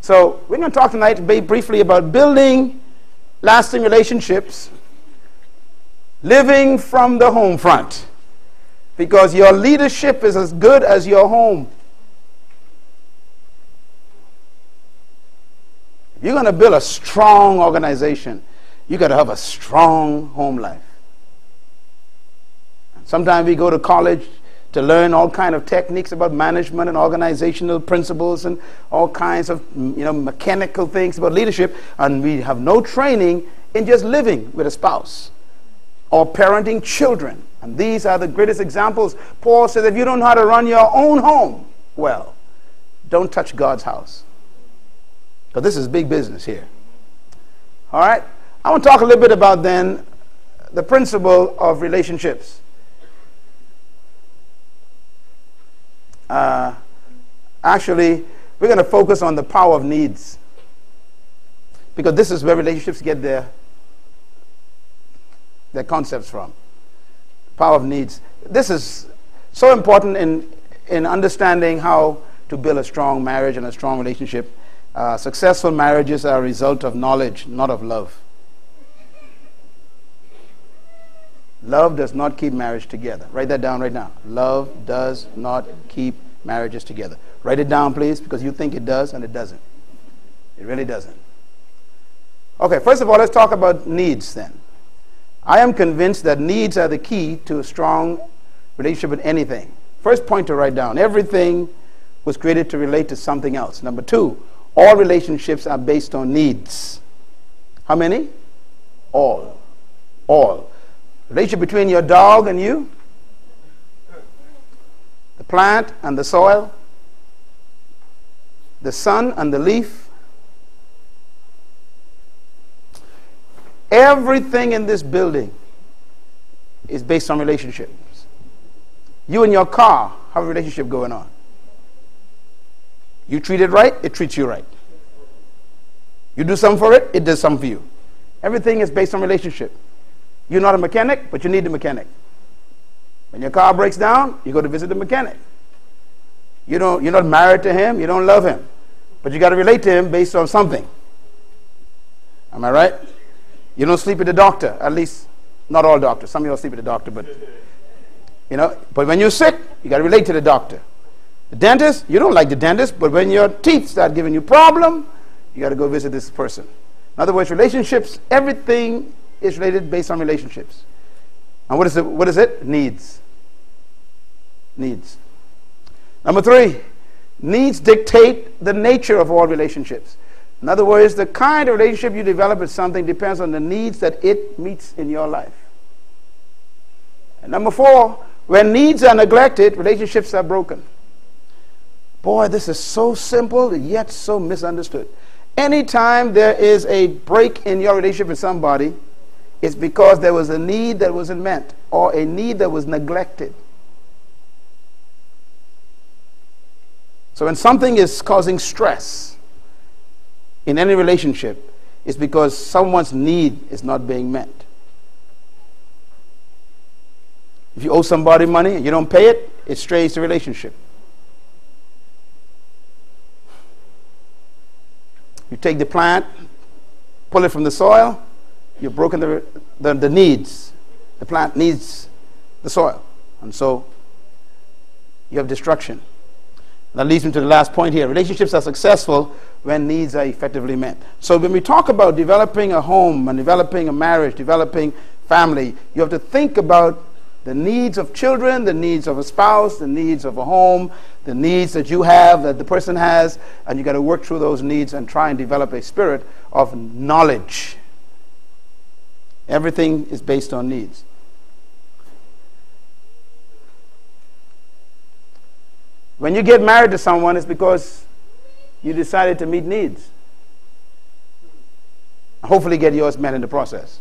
So we're going to talk tonight briefly about building lasting relationships, living from the home front, because your leadership is as good as your home. If you're going to build a strong organization, you got to have a strong home life. Sometimes we go to college to learn all kind of techniques about management and organizational principles and all kinds of you know mechanical things about leadership. And we have no training in just living with a spouse or parenting children. And these are the greatest examples. Paul says if you don't know how to run your own home well don't touch god's house. Because this is big business here. All right? I want to talk a little bit about then the principle of relationships Uh, actually, we're going to focus on the power of needs. Because this is where relationships get their, their concepts from. Power of needs. This is so important in, in understanding how to build a strong marriage and a strong relationship. Uh, successful marriages are a result of knowledge, not of love. Love does not keep marriage together. Write that down right now. Love does not keep marriages together. Write it down, please, because you think it does and it doesn't. It really doesn't. Okay, first of all, let's talk about needs then. I am convinced that needs are the key to a strong relationship with anything. First point to write down everything was created to relate to something else. Number two, all relationships are based on needs. How many? All. All. Relationship between your dog and you, the plant and the soil, the sun and the leaf. Everything in this building is based on relationships. You and your car have a relationship going on. You treat it right, it treats you right. You do something for it, it does something for you. Everything is based on relationship. You're not a mechanic, but you need the mechanic. When your car breaks down, you go to visit the mechanic. You don't, you're not married to him, you don't love him, but you got to relate to him based on something. Am I right? You don't sleep with the doctor, at least not all doctors. Some of you sleep with the doctor, but you know, but when you're sick, you got to relate to the doctor. The dentist, you don't like the dentist, but when your teeth start giving you problem, you got to go visit this person. In other words, relationships, everything is related based on relationships. And what is it? What is it? Needs. Needs. Number three, needs dictate the nature of all relationships. In other words, the kind of relationship you develop with something depends on the needs that it meets in your life. And number four, when needs are neglected, relationships are broken. Boy, this is so simple yet so misunderstood. Anytime there is a break in your relationship with somebody, it's because there was a need that wasn't met or a need that was neglected. So when something is causing stress in any relationship, it's because someone's need is not being met. If you owe somebody money and you don't pay it, it strays the relationship. You take the plant, pull it from the soil, you've broken the, the, the needs. The plant needs the soil. And so you have destruction. That leads me to the last point here. Relationships are successful when needs are effectively met. So when we talk about developing a home and developing a marriage, developing family, you have to think about the needs of children, the needs of a spouse, the needs of a home, the needs that you have, that the person has, and you got to work through those needs and try and develop a spirit of knowledge Everything is based on needs. When you get married to someone, it's because you decided to meet needs. Hopefully, get yours met in the process.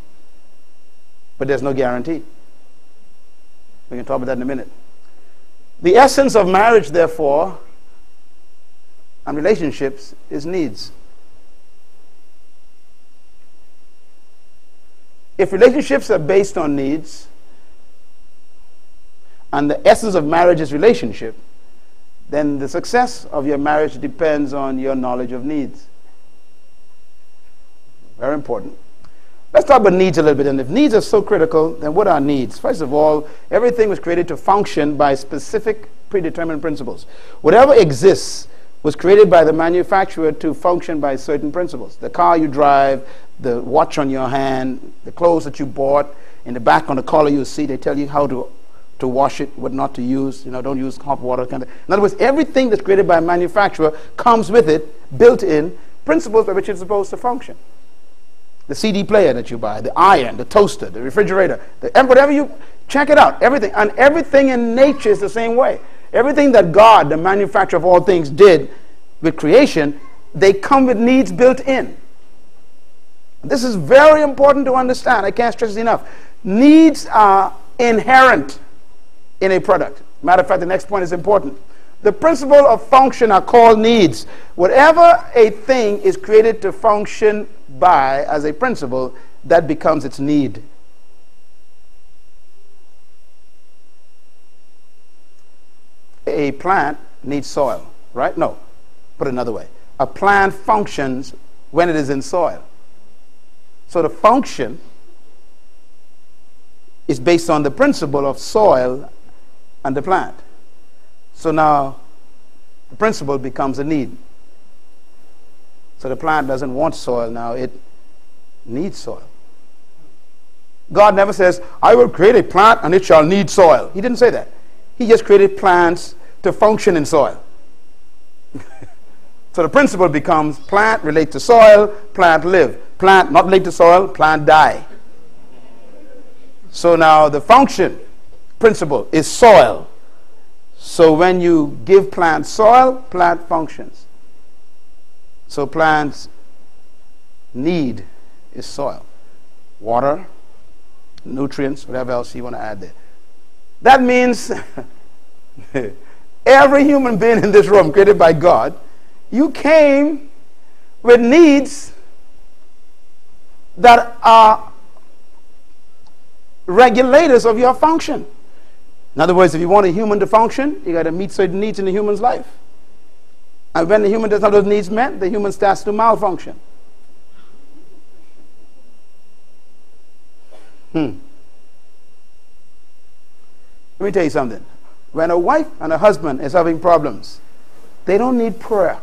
But there's no guarantee. We can talk about that in a minute. The essence of marriage, therefore, and relationships is needs. If relationships are based on needs, and the essence of marriage is relationship, then the success of your marriage depends on your knowledge of needs. Very important. Let's talk about needs a little bit. And if needs are so critical, then what are needs? First of all, everything was created to function by specific predetermined principles. Whatever exists was created by the manufacturer to function by certain principles. The car you drive, the watch on your hand, the clothes that you bought, in the back on the collar you see, they tell you how to, to wash it, what not to use. You know, don't use hot water. Kind of. In other words, everything that's created by a manufacturer comes with it, built in, principles by which it's supposed to function the CD player that you buy, the iron, the toaster, the refrigerator, the, whatever you check it out, everything. And everything in nature is the same way. Everything that God, the manufacturer of all things, did with creation, they come with needs built in. This is very important to understand. I can't stress it enough. Needs are inherent in a product. Matter of fact, the next point is important. The principle of function are called needs. Whatever a thing is created to function by as a principle, that becomes its need. A plant needs soil, right? No. Put another way. A plant functions when it is in soil. So the function is based on the principle of soil and the plant. So now the principle becomes a need. So the plant doesn't want soil now, it needs soil. God never says, I will create a plant and it shall need soil. He didn't say that. He just created plants to function in soil. so the principle becomes plant relate to soil, plant live. Plant not relate to soil, plant die. So now the function principle is soil. So when you give plant soil, plant functions. So plants need is soil, water, nutrients, whatever else you want to add there. That means every human being in this room created by God, you came with needs that are regulators of your function. In other words, if you want a human to function, you got to meet certain needs in the human's life. And when the human does not have those needs met, the human starts to malfunction. Hmm. Let me tell you something. When a wife and a husband is having problems, they don't need prayer.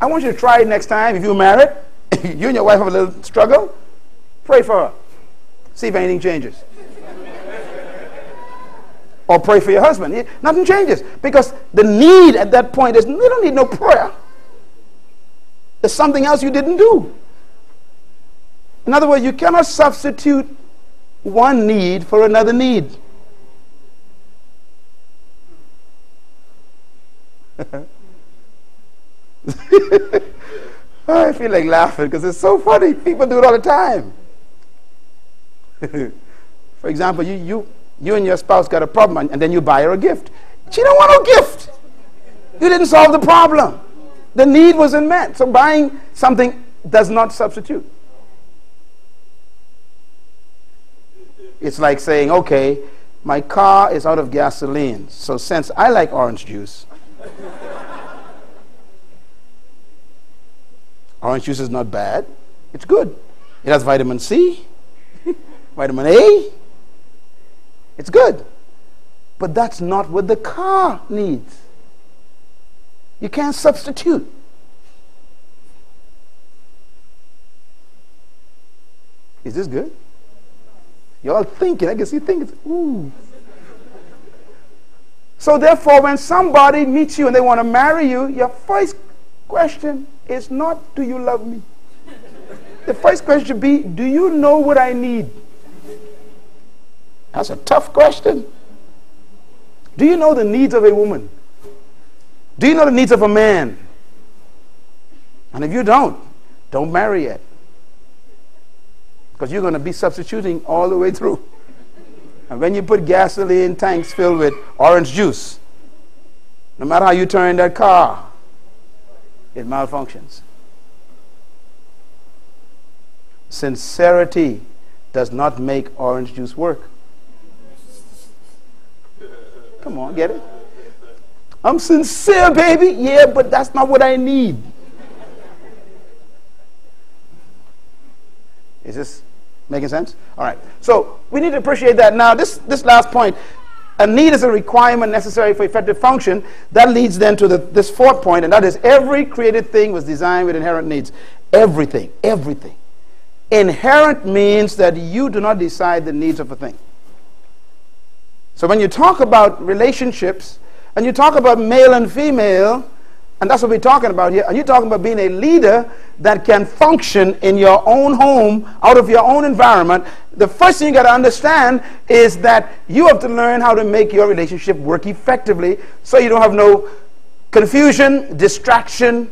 I want you to try it next time. If you're married, you and your wife have a little struggle, pray for her. See if anything changes. Or pray for your husband. Nothing changes because the need at that point is you don't need no prayer. There's something else you didn't do. In other words, you cannot substitute one need for another need. I feel like laughing because it's so funny. People do it all the time. for example, you, you, you and your spouse got a problem and, and then you buy her a gift. She don't want no gift. You didn't solve the problem. The need wasn't met. So buying something does not substitute. It's like saying, okay, my car is out of gasoline. So since I like orange juice, orange juice is not bad. It's good. It has vitamin C, vitamin A, it's good. But that's not what the car needs. You can't substitute. Is this good? Y'all thinking, I guess you think it's, ooh. So therefore, when somebody meets you and they want to marry you, your first question is not, do you love me? The first question should be, do you know what I need? That's a tough question. Do you know the needs of a woman? Do you know the needs of a man? And if you don't, don't marry yet. Because you're going to be substituting all the way through. And when you put gasoline tanks filled with orange juice, no matter how you turn that car, it malfunctions. Sincerity does not make orange juice work. Come on, get it? I'm sincere, baby. Yeah, but that's not what I need. Is this making sense? All right. So we need to appreciate that. Now, this, this last point a need is a requirement necessary for effective function. That leads then to the, this fourth point, and that is every created thing was designed with inherent needs. Everything, everything. Inherent means that you do not decide the needs of a thing. So when you talk about relationships, and you talk about male and female, and that's what we're talking about here, and you're talking about being a leader that can function in your own home, out of your own environment, the first thing you got to understand is that you have to learn how to make your relationship work effectively so you don't have no confusion, distraction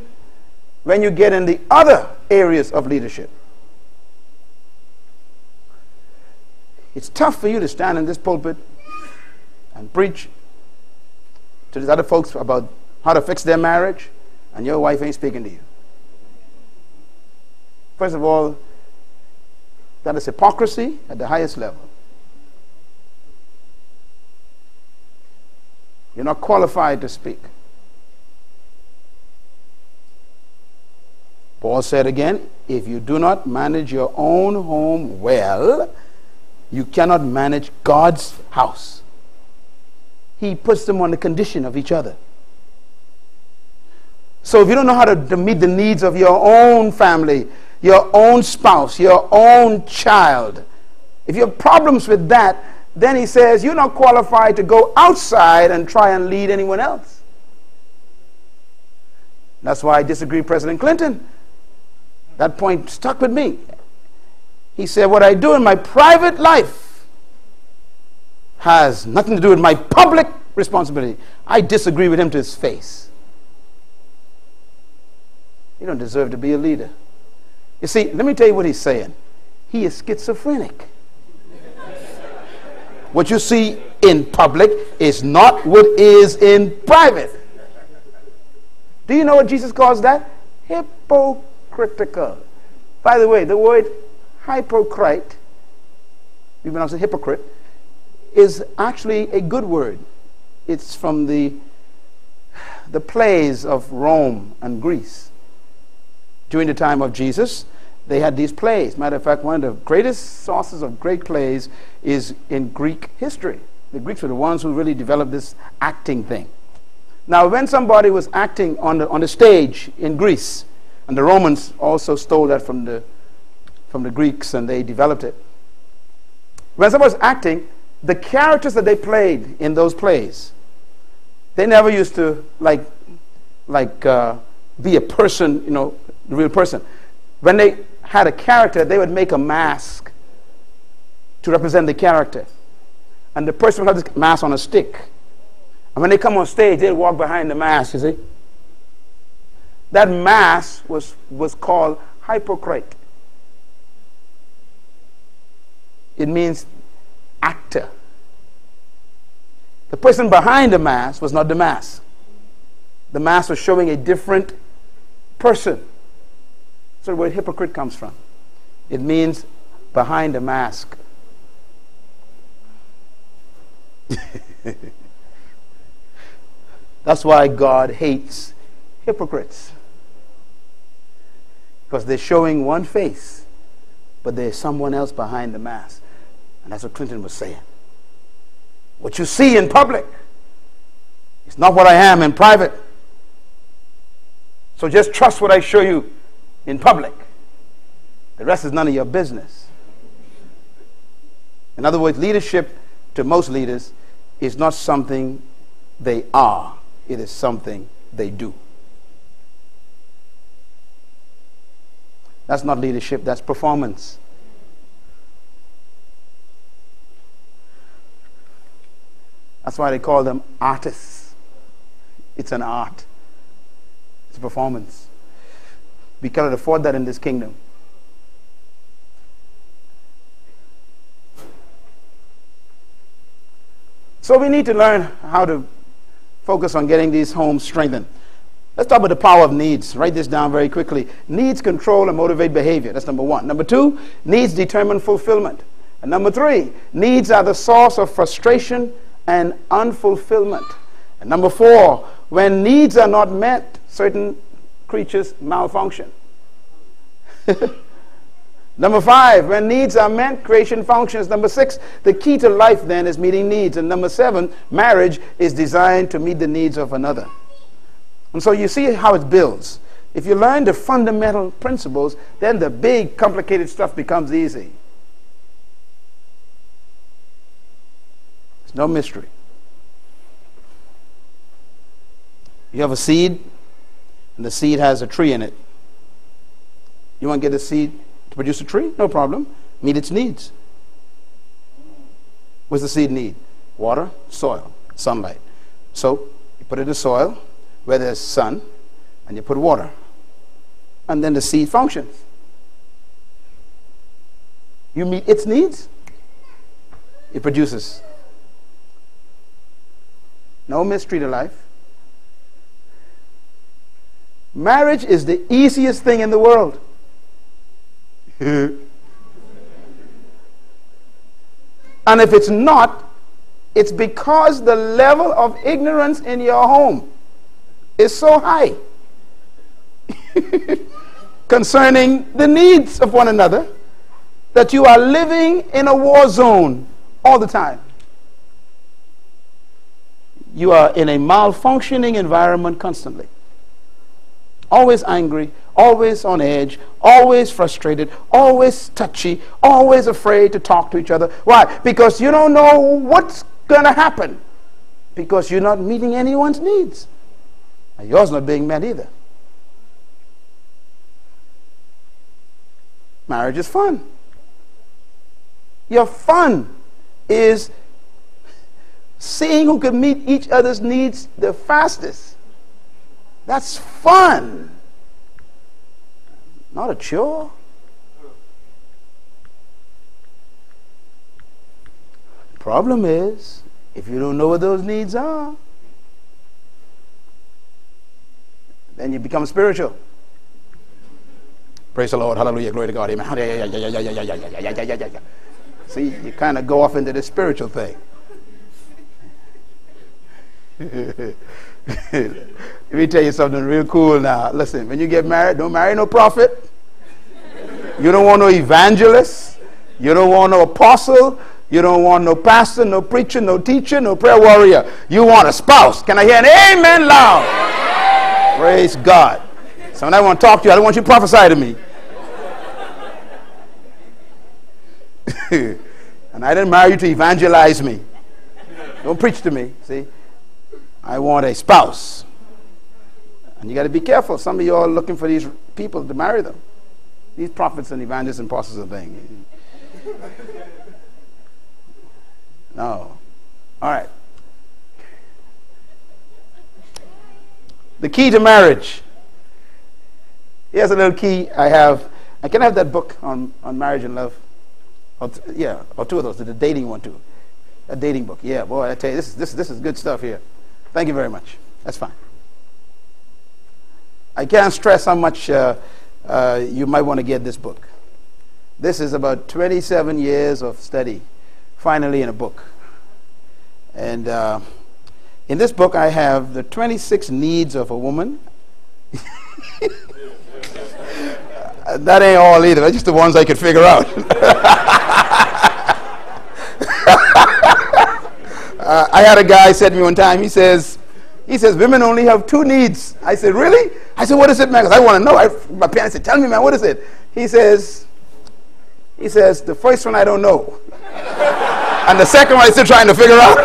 when you get in the other areas of leadership. It's tough for you to stand in this pulpit and preach to these other folks about how to fix their marriage, and your wife ain't speaking to you. First of all, that is hypocrisy at the highest level. You're not qualified to speak. Paul said again, if you do not manage your own home well, you cannot manage God's house. He puts them on the condition of each other. So if you don't know how to, meet the needs of your own family, your own spouse, your own child, if you have problems with that, then he says you're not qualified to go outside and try and lead anyone else. That's why I disagree with President Clinton. That point stuck with me. He said, What I do in my private life has nothing to do with my public responsibility. I disagree with him to his face. You don't deserve to be a leader. You see, let me tell you what he's saying. He is schizophrenic. what you see in public is not what is in private. Do you know what Jesus calls that? Hypocritical. By the way, the word hypocrite, you pronounce it hypocrite, is actually a good word. It's from the, the plays of Rome and Greece during the time of Jesus, they had these plays. Matter of fact, one of the greatest sources of great plays is in Greek history. The Greeks were the ones who really developed this acting thing. Now, when somebody was acting on the, on the stage in Greece, and the Romans also stole that from the, from the Greeks and they developed it. When somebody was acting, the characters that they played in those plays, they never used to like, like uh, be a person, you know, the real person. When they had a character, they would make a mask to represent the character. And the person would have this mask on a stick. And when they come on stage, they'd walk behind the mask, you see. That mask was, was called hypocrite. It means actor. The person behind the mask was not the mask. The mask was showing a different person. So where hypocrite comes from. It means behind a mask. That's why God hates hypocrites. Because they're showing one face, but there's someone else behind the mask. And that's what Clinton was saying. What you see in public is not what I am in private. So just trust what I show you in public. The rest is none of your business. In other words, leadership to most leaders is not something they are, it is something they do. That's not leadership, that's performance. That's why they call them artists. It's an art, it's a performance. We cannot afford that in this kingdom. So we need to learn how to focus on getting these homes strengthened. Let's talk about the power of needs. Write this down very quickly. Needs control and motivate behavior. That's number one. Number two, needs determine fulfillment. And number three, needs are the source of frustration and unfulfillment. And number four, when needs are not met, certain creatures malfunction. Number five, when needs are met, creation functions. Number six, the key to life then is meeting needs. And number seven, marriage is designed to meet the needs of another. And so you see how it builds. If you learn the fundamental principles, then the big, complicated stuff becomes easy. It's no mystery. You have a seed, and the seed has a tree in it. You want to get the seed to produce a tree? No problem. Meet its needs. What's the seed need? Water, soil, sunlight. So you put it in the soil where there's sun, and you put water. And then the seed functions. You meet its needs, it produces. No mystery to life. Marriage is the easiest thing in the world. and if it's not, it's because the level of ignorance in your home is so high concerning the needs of one another that you are living in a war zone all the time. You are in a malfunctioning environment constantly always angry, always on edge, always frustrated, always touchy, always afraid to talk to each other. Why? Because you don't know what's going to happen. Because you're not meeting anyone's needs. And yours not being met either. Marriage is fun. Your fun is seeing who can meet each other's needs the fastest. That's fun. Not a chore. Problem is, if you don't know what those needs are, then you become spiritual. Praise the Lord. Hallelujah. Glory to God. Amen. See, you kind of go off into the spiritual thing. Let me tell you something real cool now. Listen, when you get married, don't marry no prophet. You don't want no evangelist. You don't want no apostle. You don't want no pastor, no preacher, no teacher, no prayer warrior. You want a spouse. Can I hear an amen loud? Praise God. So when I want to talk to you, I don't want you to prophesy to me. and I didn't marry you to evangelize me. Don't preach to me. See? I want a spouse. And you got to be careful. Some of you are looking for these people to marry them. These prophets and evangelists and apostles and things. No. All right. The key to marriage. Here's a little key I have. I can have that book on, on marriage and love. Or yeah, or two of those, the dating one too. A dating book. Yeah, boy, I tell you, this is, this, this is good stuff here. Thank you very much. That's fine. I can't stress how much uh, uh, you might want to get this book. This is about 27 years of study, finally in a book. And uh, in this book, I have the 26 needs of a woman. that ain't all either. That's just the ones I could figure out. Uh, I had a guy said to me one time, he says, he says, women only have two needs. I said, really? I said, what is it, man? Because I want to know. I, my parents said, tell me, man, what is it? He says, he says, the first one I don't know. and the second one I'm still trying to figure out.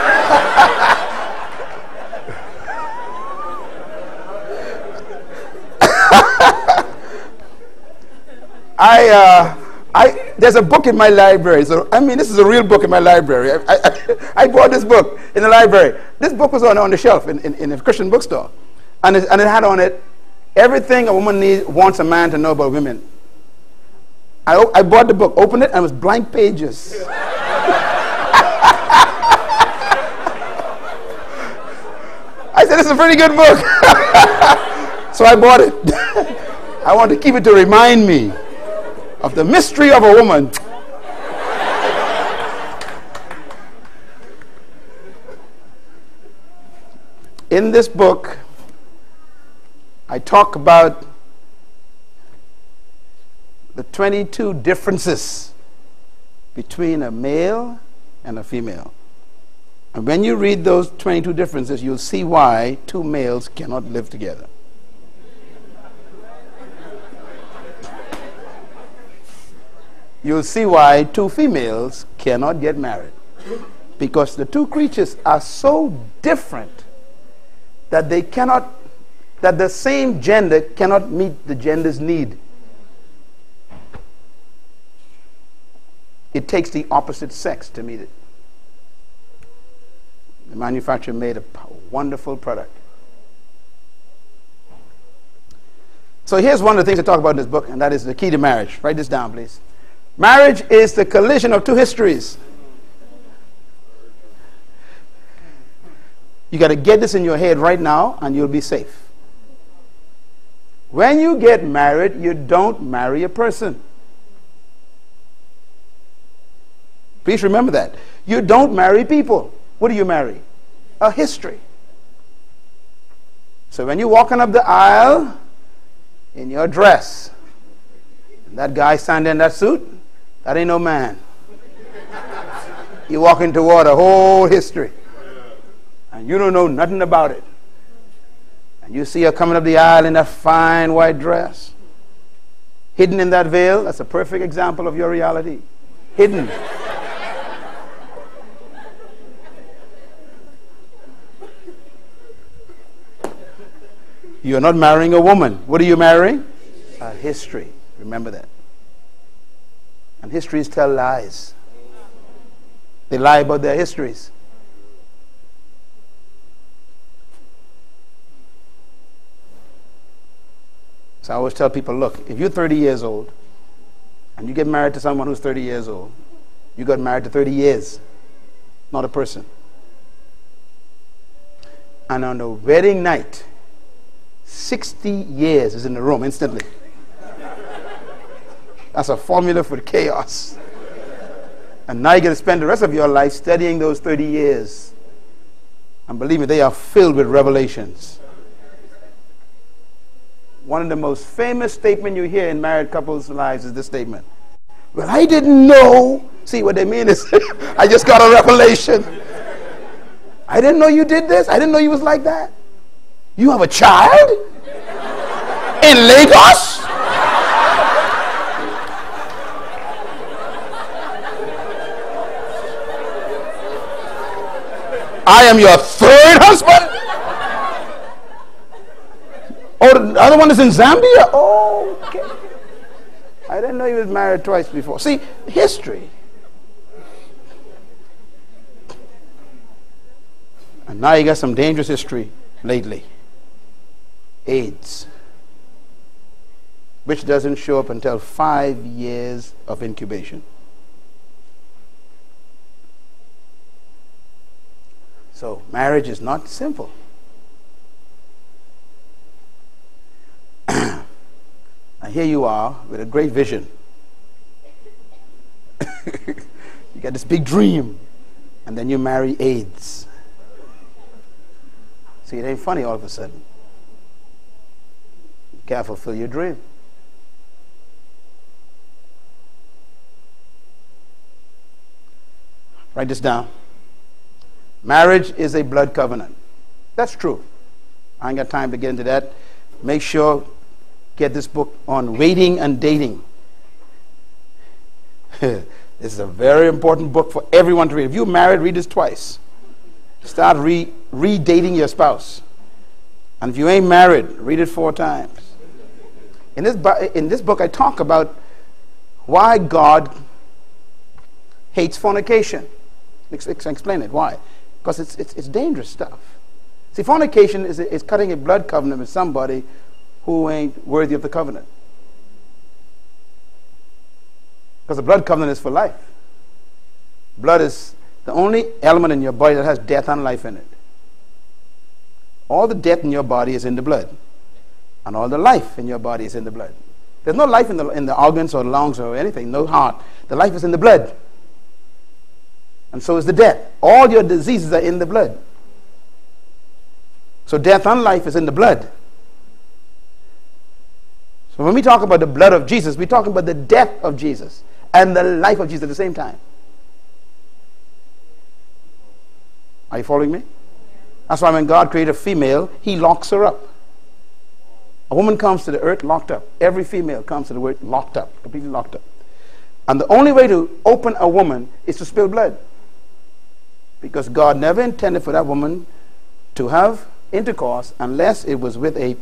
I, uh, I, there's a book in my library. So, I mean, this is a real book in my library. I, I, I bought this book in the library. This book was on, on the shelf in, in, in a Christian bookstore. And it, and it had on it everything a woman needs, wants a man to know about women. I, I bought the book, opened it, and it was blank pages. I said, this is a pretty good book. so I bought it. I want to keep it to remind me of the mystery of a woman. In this book, I talk about the 22 differences between a male and a female. And when you read those 22 differences, you'll see why two males cannot live together. You'll see why two females cannot get married. Because the two creatures are so different that they cannot, that the same gender cannot meet the gender's need. It takes the opposite sex to meet it. The manufacturer made a wonderful product. So here's one of the things I talk about in this book, and that is the key to marriage. Write this down, please. Marriage is the collision of two histories. You got to get this in your head right now, and you'll be safe. When you get married, you don't marry a person. Please remember that. You don't marry people. What do you marry? A history. So when you're walking up the aisle in your dress, that guy standing in that suit, that ain't no man. You're walking toward a whole history. And you don't know nothing about it. And you see her coming up the aisle in that fine white dress. Hidden in that veil, that's a perfect example of your reality. Hidden. You're not marrying a woman. What are you marrying? A history. Remember that. And histories tell lies. They lie about their histories. So I always tell people look, if you're 30 years old and you get married to someone who's 30 years old, you got married to 30 years, not a person. And on the wedding night, 60 years is in the room instantly. That's a formula for chaos. And now you're going to spend the rest of your life studying those 30 years. And believe me, they are filled with revelations. One of the most famous statements you hear in married couples' lives is this statement. Well, I didn't know. See, what they mean is, I just got a revelation. I didn't know you did this. I didn't know you was like that. You have a child? In Lagos? I am your third husband? Oh, the other one is in Zambia? Oh, okay. I didn't know he was married twice before. See, history. And now you got some dangerous history lately. AIDS, which doesn't show up until five years of incubation. So, marriage is not simple. and here you are with a great vision. you got this big dream, and then you marry AIDS. See, it ain't funny all of a sudden You can't fulfill your dream. Write this down. Marriage is a blood covenant. That's true. I ain't got time to get into that. Make sure get this book on waiting and dating. this is a very important book for everyone to read. If you're married, read this twice. Start re, re-dating your spouse. And if you ain't married, read it four times. In this, in this book, I talk about why God hates fornication. Explain it. Why? Because it's, it's, it's dangerous stuff. See, fornication is, is cutting a blood covenant with somebody who ain't worthy of the covenant. Because the blood covenant is for life. Blood is the only element in your body that has death and life in it. All the death in your body is in the blood and all the life in your body is in the blood. There's no life in the, in the organs or lungs or anything, no heart. The life is in the blood. And so is the death. All your diseases are in the blood. So death and life is in the blood. So when we talk about the blood of Jesus, we're talking about the death of Jesus and the life of Jesus at the same time. Are you following me? That's why when God created a female, he locks her up. A woman comes to the earth locked up. Every female comes to the earth locked up, completely locked up. And the only way to open a woman is to spill blood. Because God never intended for that woman to have intercourse unless it was with a,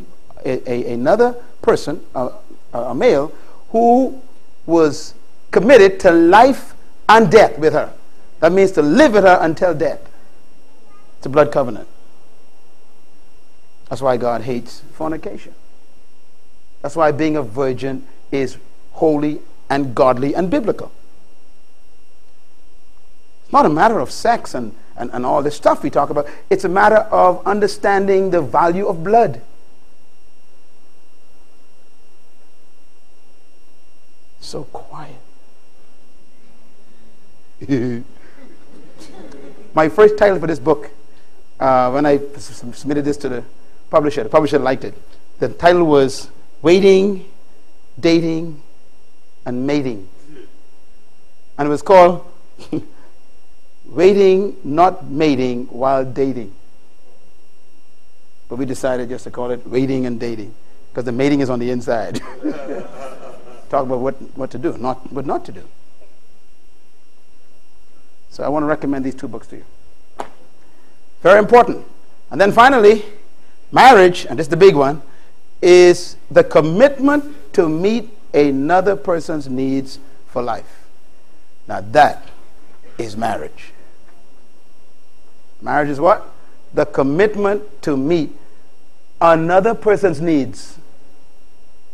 a, a another person, a, a male, who was committed to life and death with her. That means to live with her until death. It's a blood covenant. That's why God hates fornication. That's why being a virgin is holy and godly and biblical. Not a matter of sex and, and, and all this stuff we talk about. It's a matter of understanding the value of blood. So quiet. My first title for this book, uh, when I submitted this to the publisher, the publisher liked it. The title was waiting, dating, and mating. And it was called Waiting, Not Mating While Dating. But we decided just to call it Waiting and Dating because the mating is on the inside. Talk about what, what to do, not what not to do. So I want to recommend these two books to you. Very important. And then finally, marriage, and this is the big one, is the commitment to meet another person's needs for life. Now that is marriage. Marriage is what? The commitment to meet another person's needs.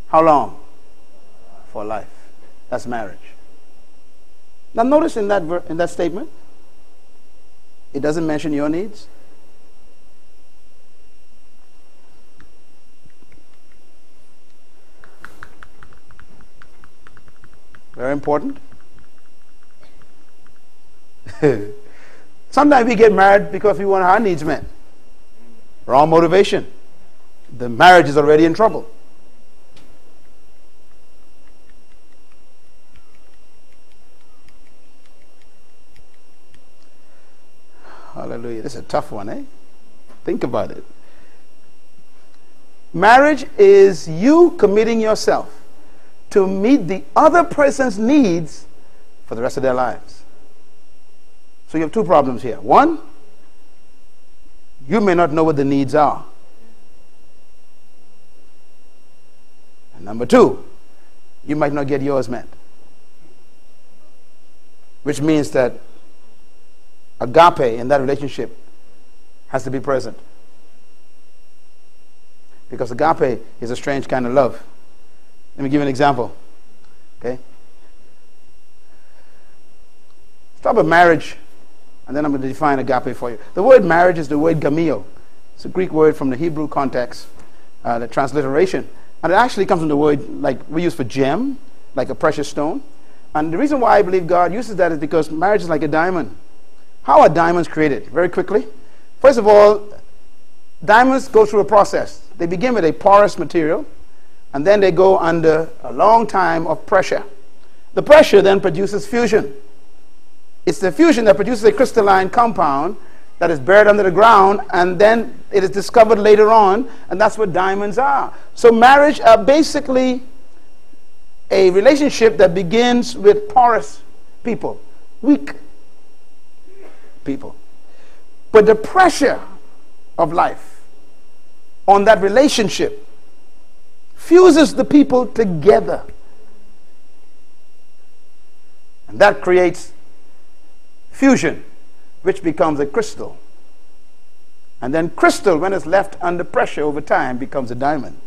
How long? For life. That's marriage. Now notice in that, in that statement, it doesn't mention your needs. Very important. Sometimes we get married because we want our needs met. Wrong motivation. The marriage is already in trouble. Hallelujah. This is a tough one, eh? Think about it. Marriage is you committing yourself to meet the other person's needs for the rest of their lives. So you have two problems here. One, you may not know what the needs are. And number two, you might not get yours met. Which means that agape in that relationship has to be present. Because agape is a strange kind of love. Let me give you an example. Okay? Start with marriage, and then I'm going to define agape for you. The word marriage is the word gamio. It's a Greek word from the Hebrew context, uh, the transliteration. And it actually comes from the word like we use for gem, like a precious stone. And the reason why I believe God uses that is because marriage is like a diamond. How are diamonds created? Very quickly. First of all, diamonds go through a process. They begin with a porous material and then they go under a long time of pressure. The pressure then produces fusion. It's the fusion that produces a crystalline compound that is buried under the ground, and then it is discovered later on, and that's what diamonds are. So, marriage are basically a relationship that begins with porous people, weak people. But the pressure of life on that relationship fuses the people together. And that creates fusion, which becomes a crystal. And then crystal, when it's left under pressure over time, becomes a diamond.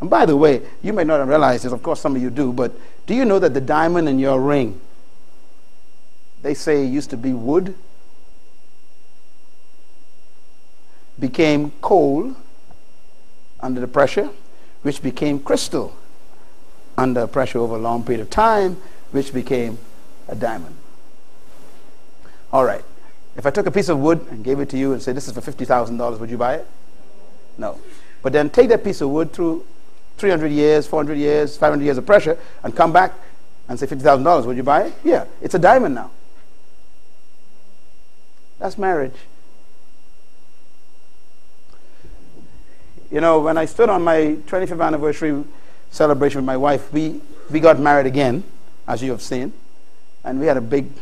And by the way, you may not have realized this, of course some of you do, but do you know that the diamond in your ring, they say used to be wood, became coal under the pressure, which became crystal under pressure over a long period of time, which became a diamond. All right. If I took a piece of wood and gave it to you and said, this is for $50,000, would you buy it? No. But then take that piece of wood through 300 years, 400 years, 500 years of pressure and come back and say $50,000, would you buy it? Yeah, it's a diamond now. That's marriage. You know, when I stood on my 25th anniversary celebration with my wife, we, we got married again, as you have seen. And we had a big,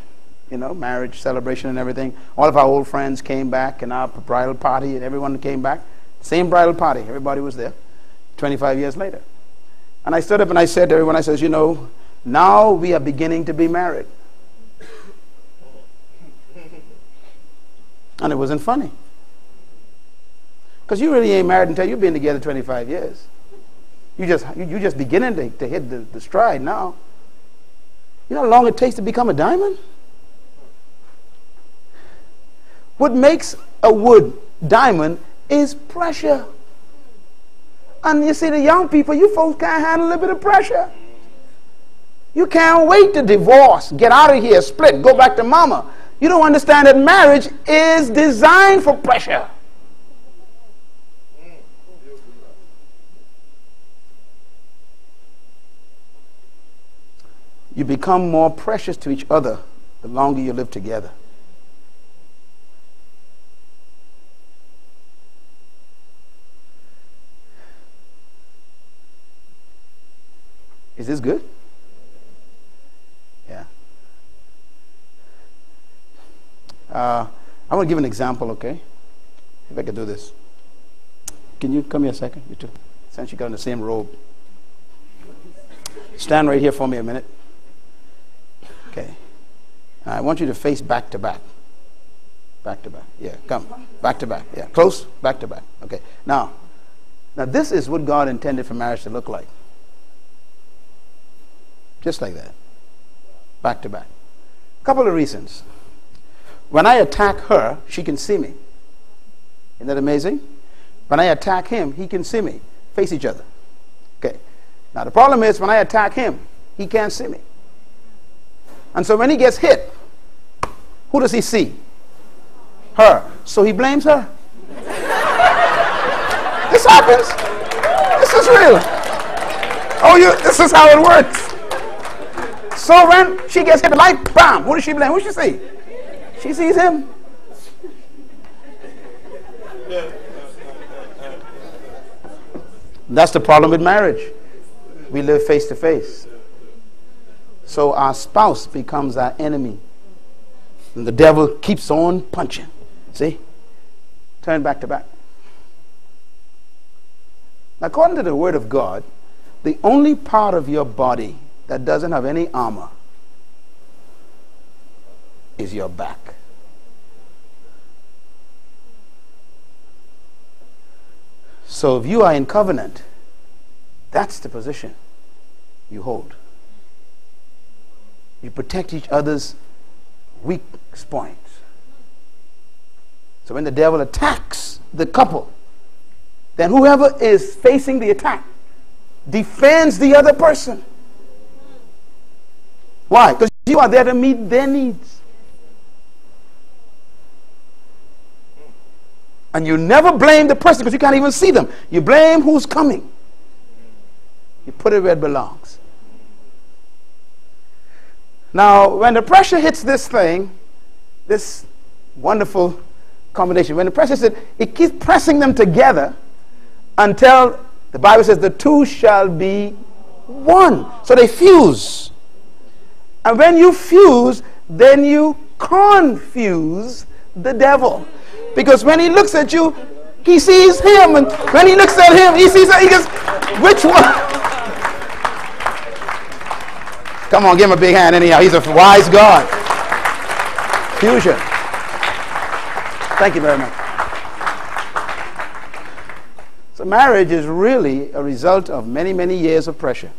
you know, marriage celebration and everything. All of our old friends came back and our bridal party and everyone came back. Same bridal party. Everybody was there 25 years later. And I stood up and I said to everyone, I says, you know, now we are beginning to be married. And it wasn't funny. Because you really ain't married until you've been together 25 years. You just, you, just beginning to, to hit the, the stride now. You know how long it takes to become a diamond? What makes a wood diamond is pressure. And you see, the young people, you folks can't handle a little bit of pressure. You can't wait to divorce, get out of here, split, go back to mama. You don't understand that marriage is designed for pressure. You become more precious to each other the longer you live together. Is this good? Yeah. Uh, I want to give an example, okay? If I can do this. Can you come here a second, you too. Since you got in the same robe. Stand right here for me a minute. Okay. I want you to face back to back. Back to back. Yeah, come. Back to back. Yeah, close. Back to back. Okay. Now, now this is what God intended for marriage to look like. Just like that. Back to back. Couple of reasons. When I attack her, she can see me. Isn't that amazing? When I attack him, he can see me. Face each other. Okay. Now the problem is when I attack him, he can't see me. And so when he gets hit, who does he see? Her. So he blames her. this happens. This is real. Oh, you, this is how it works. So when she gets hit the light, bam, who does she blame? Who does she see? She sees him. That's the problem with marriage. We live face to face. So our spouse becomes our enemy. And the devil keeps on punching. See? Turn back to back. According to the Word of God, the only part of your body that doesn't have any armor is your back. So if you are in covenant, that's the position you hold. You protect each other's weak points. So when the devil attacks the couple, then whoever is facing the attack defends the other person. Why? Because you are there to meet their needs. And you never blame the person because you can't even see them. You blame who's coming. You put it where it belongs. Now, when the pressure hits this thing, this wonderful combination, when the pressure hits it, it keeps pressing them together until the Bible says the two shall be one. So they fuse. And when you fuse, then you confuse the devil. Because when he looks at you, he sees him. And when he looks at him, he sees, that he goes, which one? Come on, give him a big hand anyhow. He's a wise God. Fusion. Thank you very much. So marriage is really a result of many, many years of pressure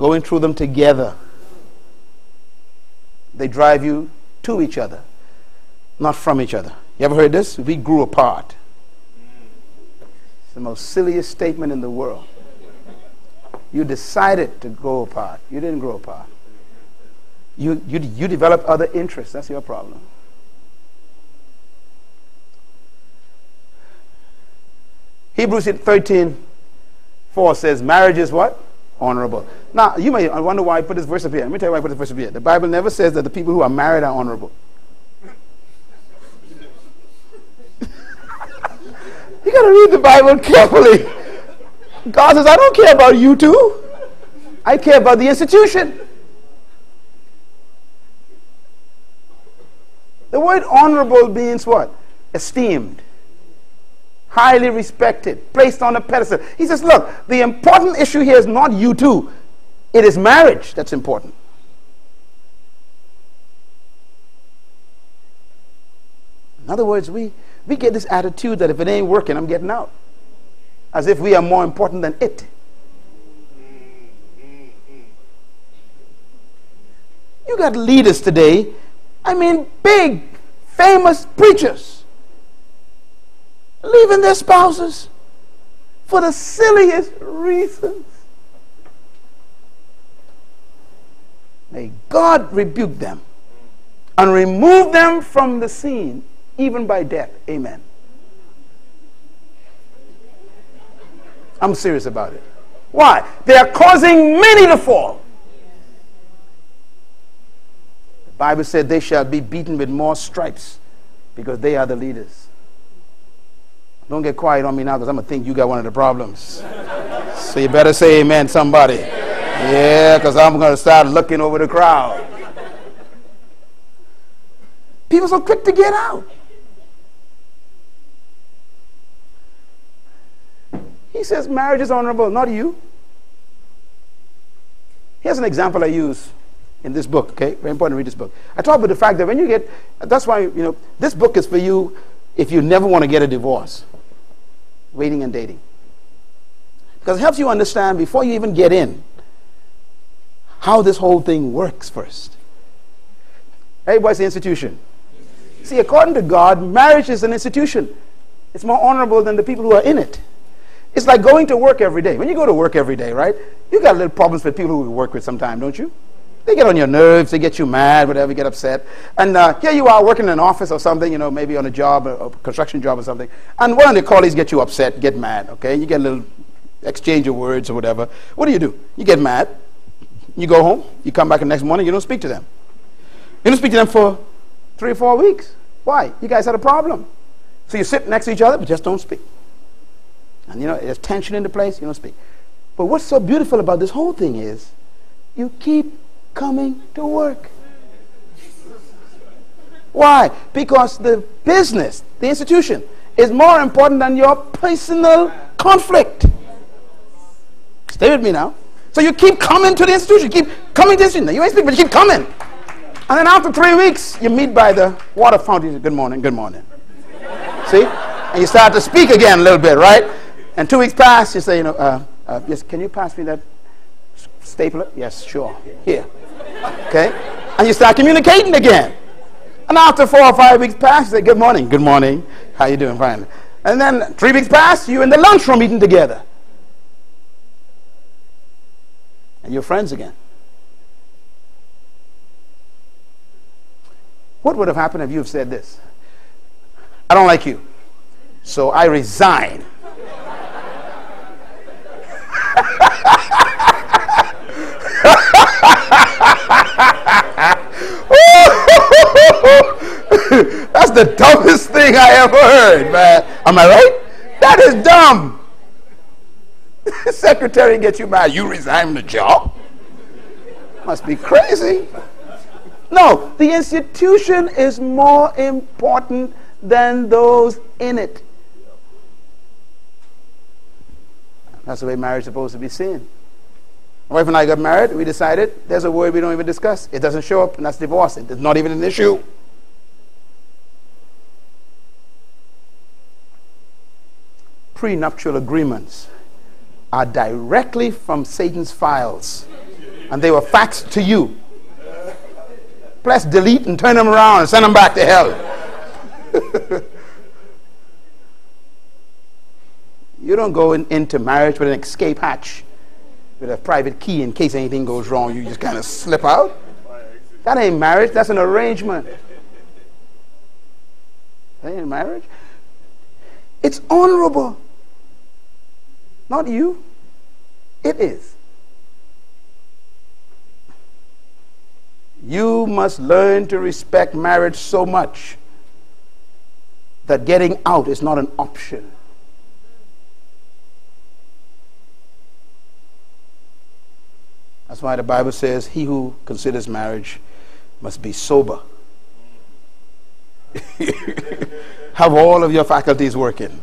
going through them together. They drive you to each other, not from each other. You ever heard this? We grew apart. It's the most silliest statement in the world. You decided to grow apart. You didn't grow apart. You, you, you developed other interests. That's your problem. Hebrews 13, 4 says, marriage is what? Honorable. Now, you may wonder why I put this verse up here. Let me tell you why I put this verse up here. The Bible never says that the people who are married are honorable. you got to read the Bible carefully. God says, I don't care about you two. I care about the institution. The word honorable means what? Esteemed, highly respected, placed on a pedestal. He says, look, the important issue here is not you two, it is marriage that's important. In other words, we, we get this attitude that if it ain't working, I'm getting out. As if we are more important than it. You got leaders today I mean, big, famous preachers leaving their spouses for the silliest reasons. May God rebuke them and remove them from the scene, even by death. Amen. I'm serious about it. Why? They are causing many to fall. The Bible said they shall be beaten with more stripes because they are the leaders. Don't get quiet on me now because I'm going to think you got one of the problems. so you better say amen, somebody. Yeah, because I'm going to start looking over the crowd. People so quick to get out. He says marriage is honorable, not you. Here's an example I use in this book, okay? Very important to read this book. I talk about the fact that when you get, that's why, you know, this book is for you if you never want to get a divorce, waiting and dating. Because it helps you understand before you even get in how this whole thing works first. Everybody's the institution. See, according to God, marriage is an institution. It's more honorable than the people who are in it. It's like going to work every day. When you go to work every day, right? You got little problems with people who you work with sometimes, don't you? They get on your nerves, they get you mad, whatever, get upset. And uh, here you are working in an office or something, you know, maybe on a job, a, a construction job or something. And one of the colleagues get you upset, get mad, okay? You get a little exchange of words or whatever. What do you do? You get mad. You go home. You come back the next morning. You don't speak to them. You don't speak to them for three or four weeks. Why? You guys had a problem. So you sit next to each other, but just don't speak. And you know, there's tension in the place. You don't speak. But what's so beautiful about this whole thing is you keep coming to work. Why? Because the business, the institution, is more important than your personal conflict. Stay with me now. So you keep coming to the institution, keep coming to the institution. You ain't speaking, but you keep coming. And then after three weeks, you meet by the water fountain. Good morning, good morning. See? And you start to speak again a little bit, right? And two weeks pass, you say, you know, uh, uh, yes, can you pass me that stapler? Yes, sure. Here. Okay? And you start communicating again. And after four or five weeks pass, you say, Good morning, good morning. How you doing? Fine. And then three weeks pass, you in the lunchroom eating together. And you're friends again. What would have happened if you have said this? I don't like you, so I resign. That's the dumbest thing I ever heard, man. Am I right? That is dumb. Secretary gets you mad. You resign the job? Must be crazy. No, the institution is more important than those in it. That's the way marriage is supposed to be seen. My wife and I got married. We decided there's a word we don't even discuss. It doesn't show up, and that's divorce. It's not even an issue. Prenuptial agreements are directly from Satan's files, and they were faxed to you. Press delete and turn them around and send them back to hell. you don't go in, into marriage with an escape hatch with a private key in case anything goes wrong. You just kind of slip out. That ain't marriage. That's an arrangement. That ain't marriage. It's honorable. Not you. It is. You must learn to respect marriage so much that getting out is not an option. That's why the Bible says, He who considers marriage must be sober. Have all of your faculties working.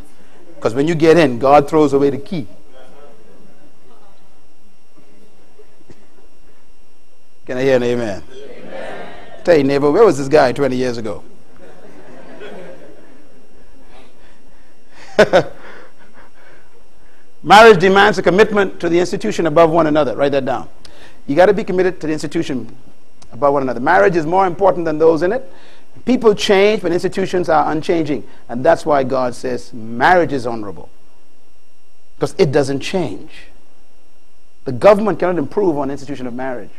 Because when you get in, God throws away the key. Can I hear an amen? amen? Tell your neighbor, where was this guy 20 years ago? Marriage demands a commitment to the institution above one another. Write that down. You got to be committed to the institution above one another. Marriage is more important than those in it. People change, but institutions are unchanging. And that's why God says marriage is honorable. Because it doesn't change. The government cannot improve on the institution of marriage.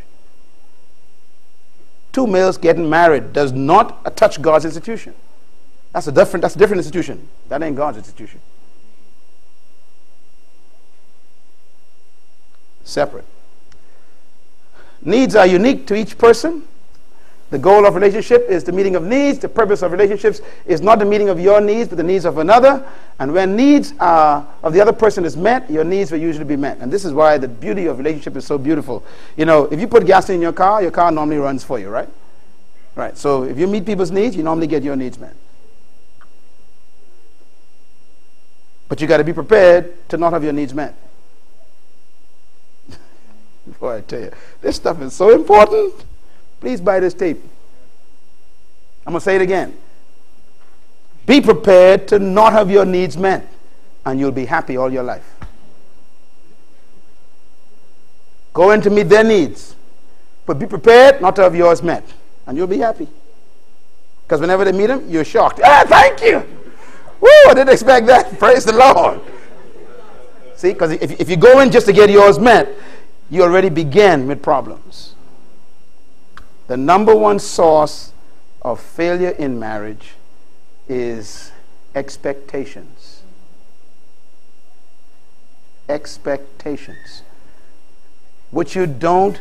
Two males getting married does not touch God's institution. That's a different, that's a different institution. That ain't God's institution. Separate. Needs are unique to each person. The goal of relationship is the meeting of needs. The purpose of relationships is not the meeting of your needs, but the needs of another. And when needs are, of the other person is met, your needs will usually be met. And this is why the beauty of relationship is so beautiful. You know, if you put gas in your car, your car normally runs for you, right? Right. So if you meet people's needs, you normally get your needs met. But you got to be prepared to not have your needs met. Boy, I tell you, this stuff is so important. Please buy this tape. I'm going to say it again. Be prepared to not have your needs met, and you'll be happy all your life. Go in to meet their needs, but be prepared not to have yours met, and you'll be happy. Because whenever they meet them, you're shocked. Ah, thank you. Woo, I didn't expect that. Praise the Lord. See, because if, if you go in just to get yours met, you already begin with problems. The number one source of failure in marriage is expectations. Expectations. What you don't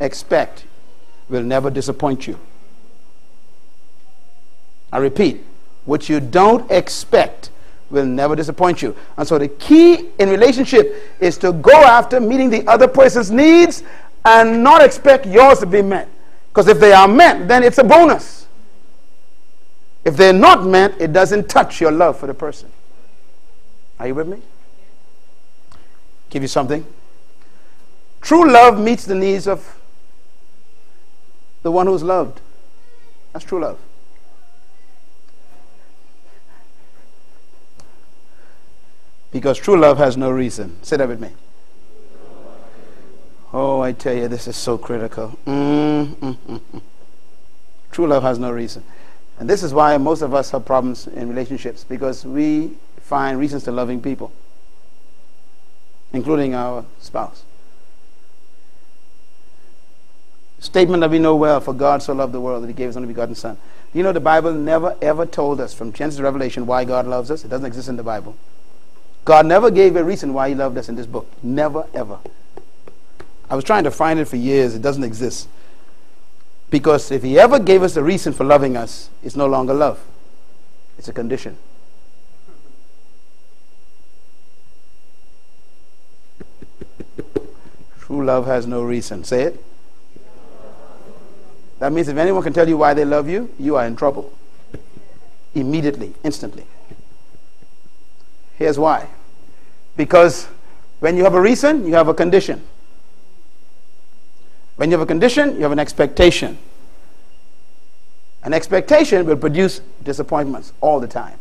expect will never disappoint you. I repeat, what you don't expect will never disappoint you. And so the key in relationship is to go after meeting the other person's needs and not expect yours to be met. Because if they are met, then it's a bonus. If they're not met, it doesn't touch your love for the person. Are you with me? Give you something. True love meets the needs of the one who's loved. That's true love. Because true love has no reason. Say that with me. Oh, I tell you, this is so critical. Mm-hmm. True love has no reason. And this is why most of us have problems in relationships because we find reasons to loving people, including our spouse. Statement that we know well for God so loved the world that he gave his only begotten Son. You know, the Bible never ever told us from Genesis to Revelation why God loves us. It doesn't exist in the Bible. God never gave a reason why he loved us in this book. Never, ever. I was trying to find it for years. It doesn't exist. Because if he ever gave us a reason for loving us, it's no longer love. It's a condition. True love has no reason. Say it. That means if anyone can tell you why they love you, you are in trouble. Immediately, instantly. Here's why. Because when you have a reason, you have a condition. When you have a condition, you have an expectation. An expectation will produce disappointments all the time.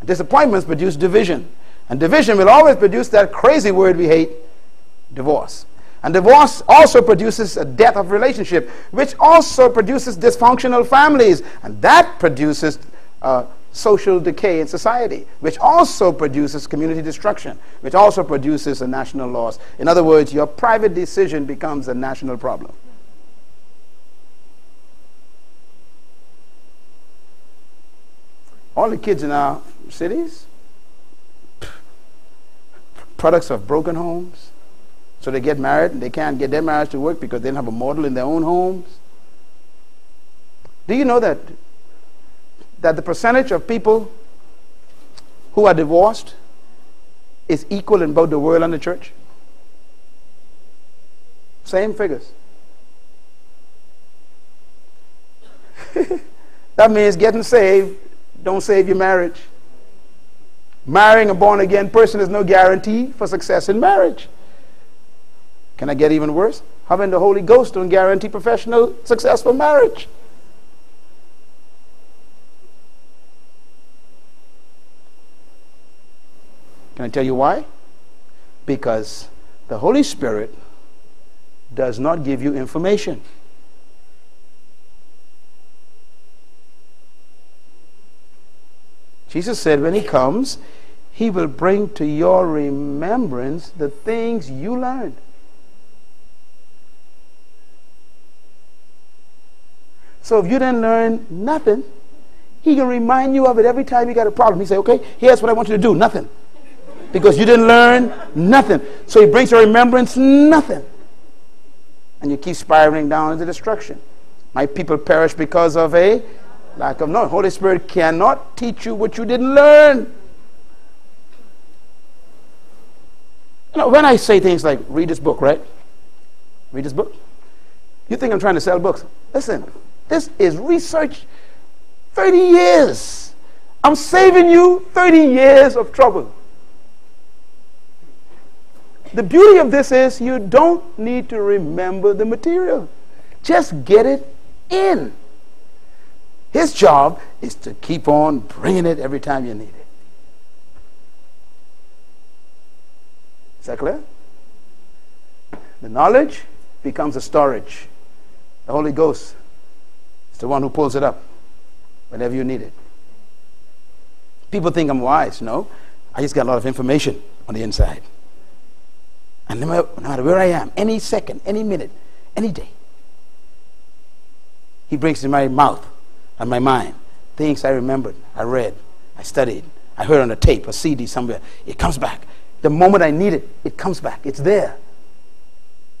And Disappointments produce division. And division will always produce that crazy word we hate, divorce. And divorce also produces a death of relationship, which also produces dysfunctional families. And that produces uh, social decay in society, which also produces community destruction, which also produces a national loss. In other words, your private decision becomes a national problem. All the kids in our cities, products of broken homes. So they get married and they can't get their marriage to work because they don't have a model in their own homes. Do you know that that the percentage of people who are divorced is equal in both the world and the church? Same figures. that means getting saved don't save your marriage. Marrying a born again person is no guarantee for success in marriage. Can I get even worse? Having the Holy Ghost don't guarantee professional successful marriage. Can I tell you why? Because the Holy Spirit does not give you information. Jesus said, when he comes, he will bring to your remembrance the things you learned. So if you didn't learn nothing, he can remind you of it every time you got a problem. He say, okay, here's what I want you to do. Nothing. Because you didn't learn nothing. So he brings to remembrance nothing. And you keep spiraling down into destruction. My people perish because of a lack of knowledge. Holy Spirit cannot teach you what you didn't learn. You know, when I say things like read this book, right? Read this book. You think I'm trying to sell books. Listen, this is research 30 years. I'm saving you 30 years of trouble. The beauty of this is you don't need to remember the material. Just get it in. His job is to keep on bringing it every time you need it. Is that clear? The knowledge becomes a storage. The Holy Ghost is the one who pulls it up whenever you need it. People think I'm wise. No, I just got a lot of information on the inside. And no matter, no matter where I am, any second, any minute, any day, He brings to my mouth and my mind things I remembered, I read, I studied, I heard on a tape, a CD somewhere. It comes back. The moment I need it, it comes back. It's there.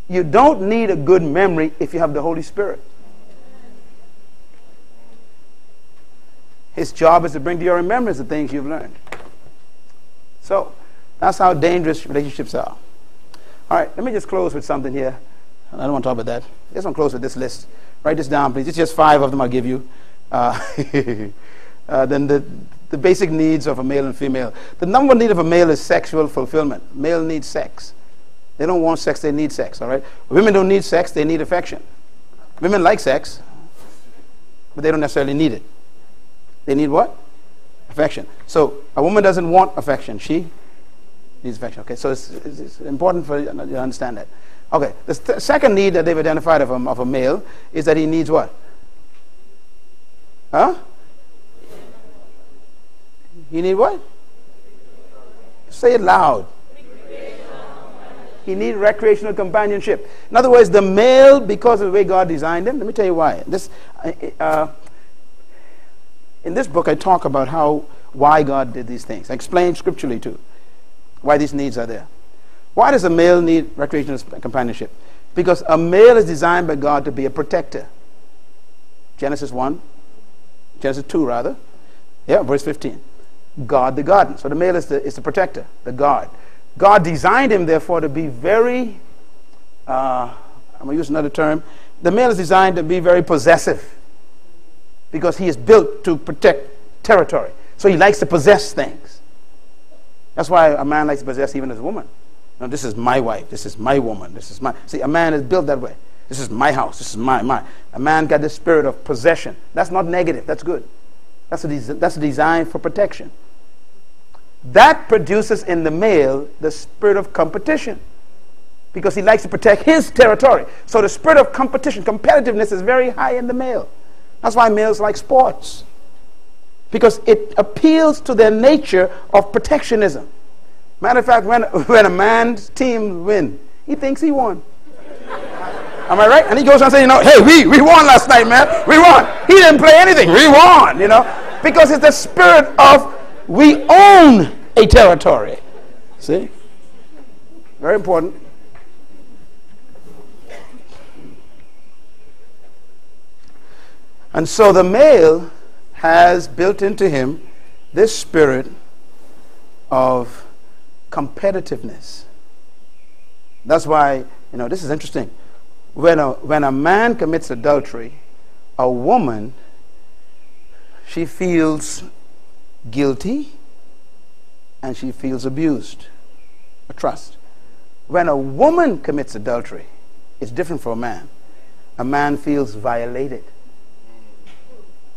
You don't need a good memory if you have the Holy Spirit. His job is to bring to your remembrance the things you've learned. So that's how dangerous relationships are. All right, let me just close with something here. I don't want to talk about that. I just want to close with this list. Write this down, please. It's just five of them I'll give you. Uh, uh, then the, the basic needs of a male and female. The number one need of a male is sexual fulfillment. Male needs sex. They don't want sex, they need sex, all right? Women don't need sex, they need affection. Women like sex, but they don't necessarily need it. They need what? Affection. So a woman doesn't want affection. She needs affection. Okay, so it's, it's, important for you to understand that. Okay, the th second need that they've identified of a, of a male is that he needs what? Huh? He need what? Say it loud. He need recreational companionship. In other words, the male, because of the way God designed him, let me tell you why. This, uh in this book, I talk about how why God did these things. I explain scripturally too why these needs are there. Why does a male need recreational companionship? Because a male is designed by God to be a protector. Genesis 1, Genesis 2 rather. Yeah, verse 15. God the garden. So the male is the, is the protector, the God. God designed him, therefore, to be very, uh, I'm going to use another term. The male is designed to be very possessive because he is built to protect territory. So he likes to possess things. That's why a man likes to possess even his woman. No, this is my wife. This is my woman. This is my. See, a man is built that way. This is my house. This is my my. A man got the spirit of possession. That's not negative. That's good. That's a that's a design for protection. That produces in the male the spirit of competition, because he likes to protect his territory. So the spirit of competition, competitiveness, is very high in the male. That's why males like sports. Because it appeals to their nature of protectionism. Matter of fact, when, when a man's team win, he thinks he won. Am I right? And he goes on saying, you know, hey, we, we won last night, man. We won. He didn't play anything. We won, you know. Because it's the spirit of we own a territory. See? Very important. And so the male has built into him this spirit of competitiveness. That's why, you know, this is interesting. When a, when a man commits adultery, a woman, she feels guilty and she feels abused. A trust. When a woman commits adultery, it's different for a man. A man feels violated.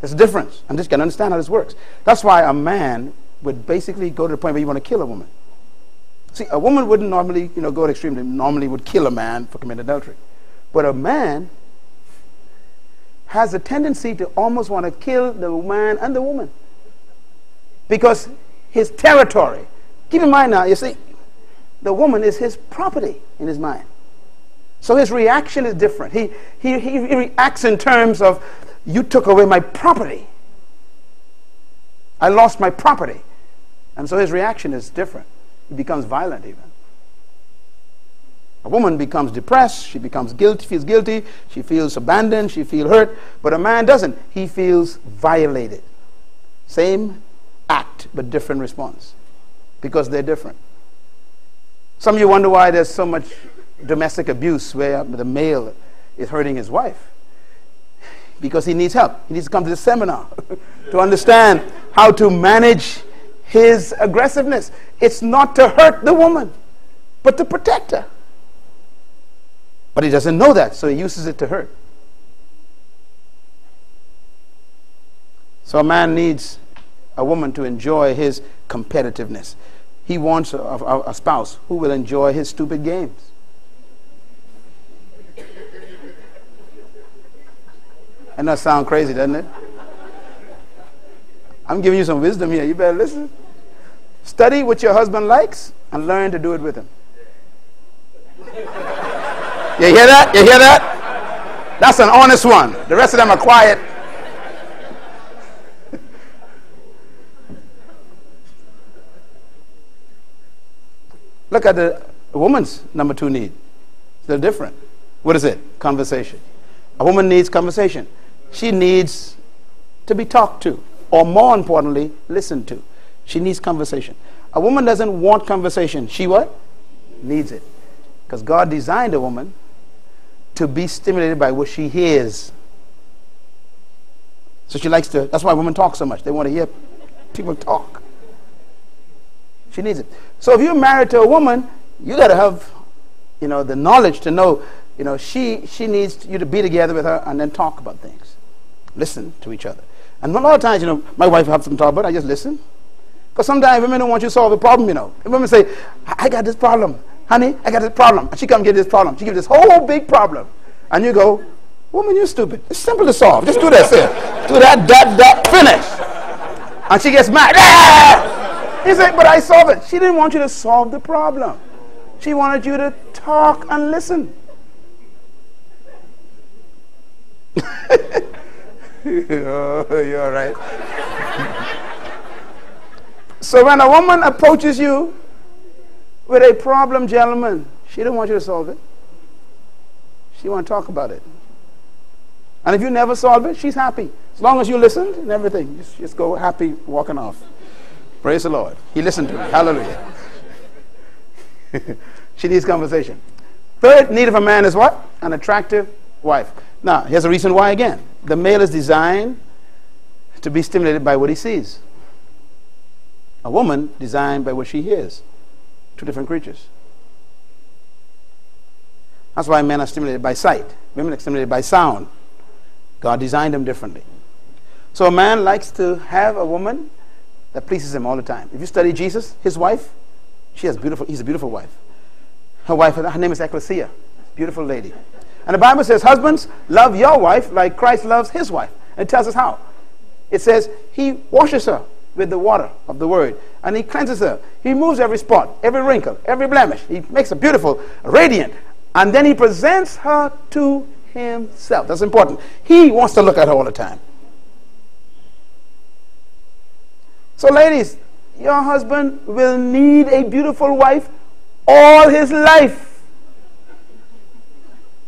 There's a difference. And just can understand how this works. That's why a man would basically go to the point where you want to kill a woman. See, a woman wouldn't normally, you know, go to extreme. Normally would kill a man for committing adultery. But a man has a tendency to almost want to kill the man and the woman. Because his territory. Keep in mind now, you see, the woman is his property in his mind. So his reaction is different. He, he, he reacts in terms of, you took away my property. I lost my property. And so his reaction is different. He becomes violent even. A woman becomes depressed, she becomes guilty, feels guilty, she feels abandoned, she feels hurt, but a man doesn't. He feels violated. Same act, but different response. Because they're different. Some of you wonder why there's so much domestic abuse where the male is hurting his wife. Because he needs help. He needs to come to the seminar to understand how to manage his aggressiveness. It's not to hurt the woman, but to protect her. But he doesn't know that, so he uses it to hurt. So a man needs a woman to enjoy his competitiveness. He wants a, a, a spouse who will enjoy his stupid games. And that sound crazy, doesn't it? I'm giving you some wisdom here. You better listen. Study what your husband likes and learn to do it with him. You hear that? You hear that? That's an honest one. The rest of them are quiet. Look at the woman's number two need. They're different. What is it? Conversation. A woman needs conversation. She needs to be talked to, or more importantly, listened to. She needs conversation. A woman doesn't want conversation. She what? Needs it. Because God designed a woman to be stimulated by what she hears. So she likes to, that's why women talk so much. They want to hear people talk. She needs it. So if you're married to a woman, you got to have, you know, the knowledge to know, you know, she, she needs you to be together with her and then talk about things. Listen to each other. And a lot of times, you know, my wife have some talk about, I just listen. Because sometimes women don't want you to solve a problem, you know. And women say, I got this problem. Honey, I got this problem. And she come get this problem. She gives this whole big problem. And you go, woman, you're stupid. It's simple to solve. Just do this here. Do that, that, that, finish. And she gets mad. Ah! He said, but I solved it. She didn't want you to solve the problem. She wanted you to talk and listen. Oh, you're right. So when a woman approaches you with a problem, gentlemen, she don't want you to solve it. She want to talk about it. And if you never solve it, she's happy. As long as you listened and everything, just, just go happy walking off. Praise the Lord. He listened to me. Hallelujah. she needs conversation. Third need of a man is what? An attractive wife. Now, here's a reason why again. The male is designed to be stimulated by what he sees a woman designed by what she hears. Two different creatures. That's why men are stimulated by sight, women are stimulated by sound. God designed them differently. So a man likes to have a woman that pleases him all the time. If you study Jesus, his wife, she has beautiful, he's a beautiful wife. Her wife, her name is Ecclesia, beautiful lady. And the Bible says, husbands, love your wife like Christ loves his wife. And it tells us how. It says, he washes her with the water of the word. And he cleanses her. He removes every spot, every wrinkle, every blemish. He makes her beautiful, radiant. And then he presents her to himself. That's important. He wants to look at her all the time. So, ladies, your husband will need a beautiful wife all his life.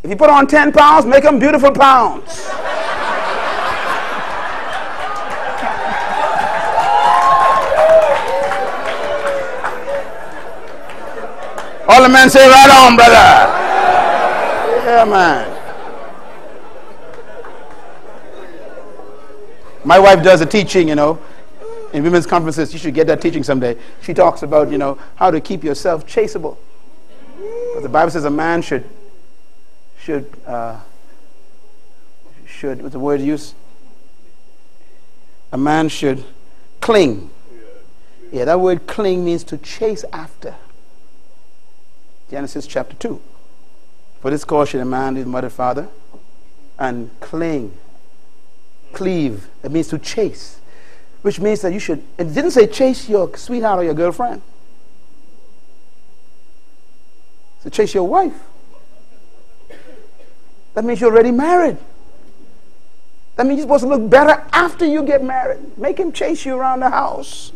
If you put on 10 pounds, make them beautiful pounds. All the men say, right on, brother. Yeah, man. My wife does a teaching, you know, in women's conferences. You should get that teaching someday. She talks about, you know, how to keep yourself chaseable. But the Bible says a man should, should, uh, should, what's the word used? A man should cling. Yeah, that word cling means to chase after. Genesis chapter 2. For this cause should a man his mother father and cling, cleave. It means to chase, which means that you should, it didn't say chase your sweetheart or your girlfriend. So chase your wife. That means you're already married. That means you're supposed to look better after you get married. Make him chase you around the house.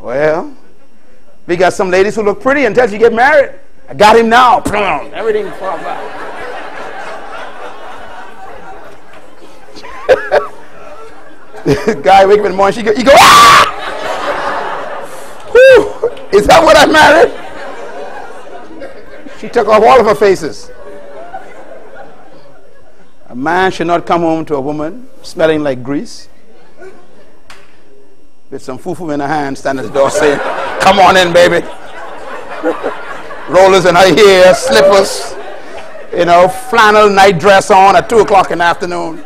Well, we got some ladies who look pretty until you get married. I got him now. Everything falls out. guy wake up in the morning, she go, you go, ah! Whew, is that what I married? She took off all of her faces. A man should not come home to a woman smelling like grease with some fufu in her hand, stand at the door saying, Come on in, baby. Rollers in her hair, slippers, you know, flannel night dress on at 2 o'clock in the afternoon.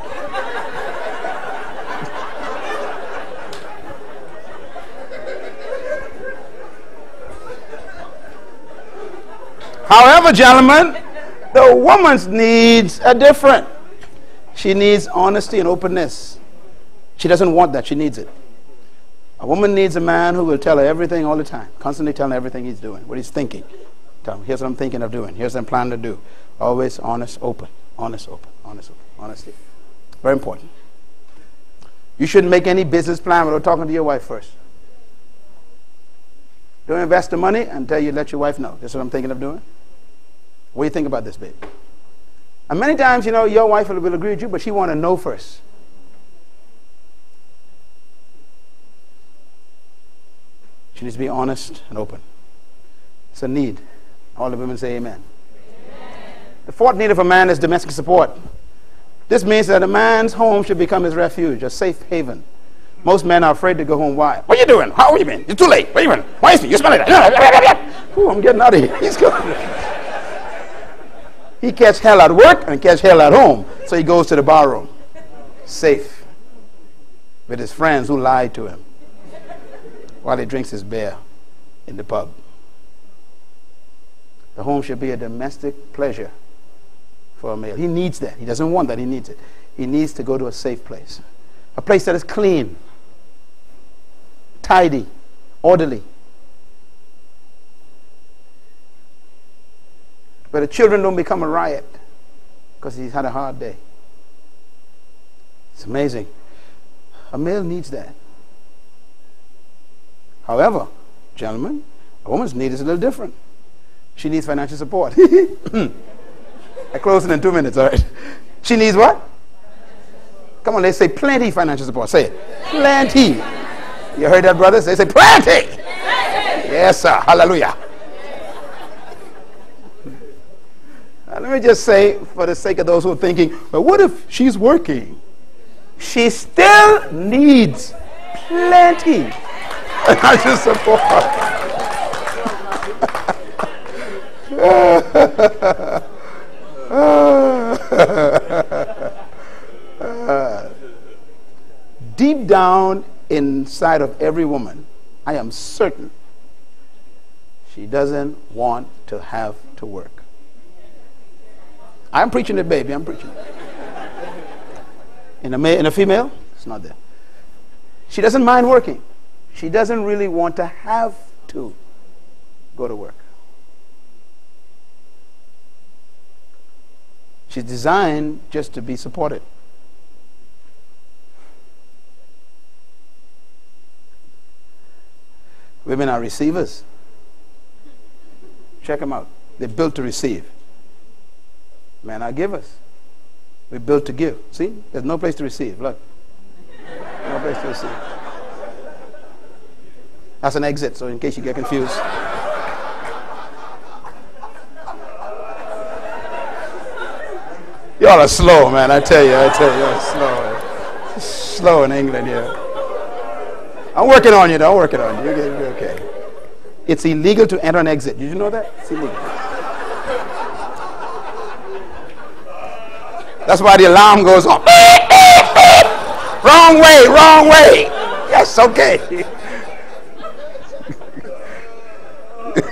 However, gentlemen, the woman's needs are different. She needs honesty and openness. She doesn't want that, she needs it. A woman needs a man who will tell her everything all the time, constantly telling her everything he's doing, what he's thinking. Tell him, here's what I'm thinking of doing, here's what I'm planning to do. Always honest, open, honest, open, honest, open, honesty. Very important. You shouldn't make any business plan without talking to your wife first. Don't invest the money until you let your wife know. This is what I'm thinking of doing. What do you think about this, babe? And many times, you know, your wife will, agree with you, but she want to know first. She needs to be honest and open. It's a need. All the women say amen. amen. The fourth need of a man is domestic support. This means that a man's home should become his refuge, a safe haven. Most men are afraid to go home. Why? What are you doing? How are you been? You're too late. What are you doing? Why is me? You smell like that. Ooh, I'm getting out of here. He's he catch hell at work and catch hell at home. So he goes to the barroom. Safe. With his friends who lied to him while he drinks his beer in the pub. The home should be a domestic pleasure for a male. He needs that. He doesn't want that. He needs it. He needs to go to a safe place, a place that is clean, tidy, orderly. Where the children don't become a riot because he's had a hard day. It's amazing. A male needs that. However, gentlemen, a woman's need is a little different. She needs financial support. I close in two minutes, all right? She needs what? Come on, let's say plenty financial support. Say it. Plenty. You heard that, brothers? They say plenty. Yes, sir. Hallelujah. Now, let me just say, for the sake of those who are thinking, but what if she's working? She still needs plenty I just support. deep down inside of every woman, I am certain she doesn't want to have to work. I'm preaching it, baby. I'm preaching it. In a, in a female, it's not there. She doesn't mind working. She doesn't really want to have to go to work. She's designed just to be supported. Women are receivers. Check them out. They're built to receive. Men are givers. We're built to give. See? There's no place to receive. Look. No place to receive. That's an exit, so in case you get confused. Y'all are slow, man. I tell you, I tell you, slow. Slow in England, yeah. I'm working on you. I'm working on you. You're, you're okay. It's illegal to enter and exit. Did you know that? It's illegal. That's why the alarm goes off. wrong way, wrong way. Yes, okay.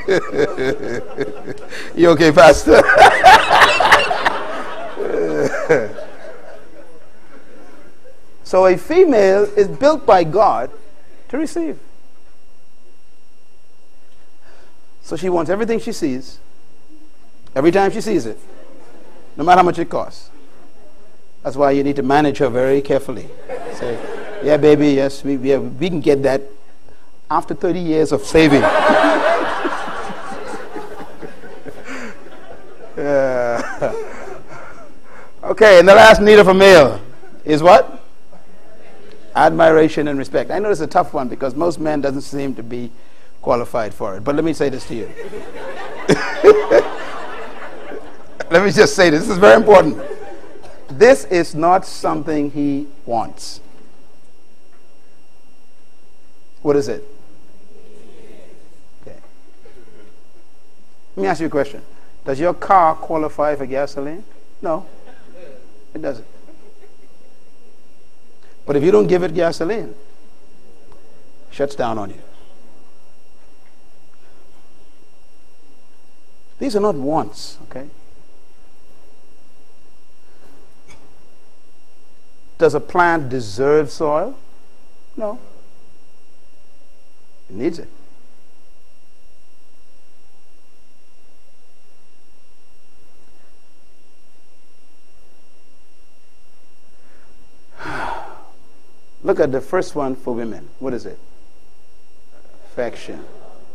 you okay, Pastor? so a female is built by God to receive. So she wants everything she sees, every time she sees it, no matter how much it costs. That's why you need to manage her very carefully. Say, yeah, baby, yes, we, we, we can get that after 30 years of saving. Okay, and the last need of a male is what? Admiration and respect. I know it's a tough one because most men doesn't seem to be qualified for it. But let me say this to you. let me just say this. This is very important. This is not something he wants. What is it? Okay. Let me ask you a question. Does your car qualify for gasoline? No. It doesn't. But if you don't give it gasoline, it shuts down on you. These are not wants, okay? Does a plant deserve soil? No. It needs it. Look at the first one for women. What is it? Affection.